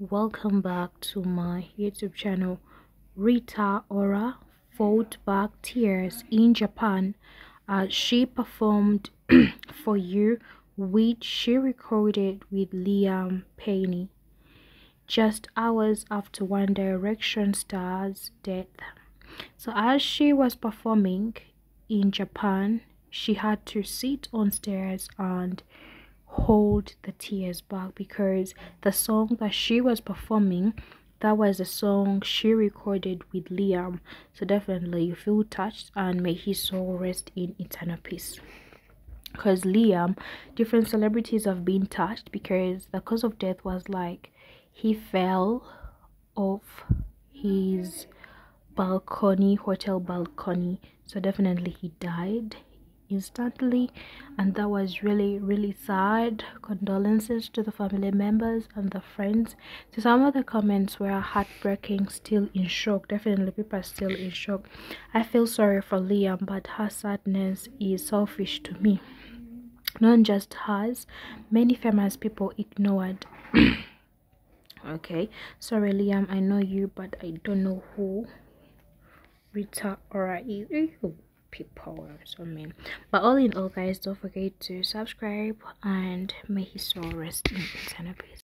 welcome back to my youtube channel rita ora fought back tears in japan. As she performed for you which she recorded with liam payne. Just hours after one direction star's death. So as she was performing in japan she had to sit on stairs and hold the tears back because the song that she was performing that was a song she recorded with Liam. So definitely you feel touched and may his soul rest in eternal peace. Because Liam, different celebrities have been touched because the cause of death was like he fell off his balcony, hotel balcony. So definitely he died instantly and that was really really sad. Condolences to the family members and the friends. So some of the comments were heartbreaking still in shock. Definitely people are still in shock. I feel sorry for liam but her sadness is selfish to me. Not just hers. Many famous people ignored. Okay sorry liam i know you but i don't know who. Rita Ora is people or something but all in all guys don't forget to subscribe and may his soul rest in eternal peace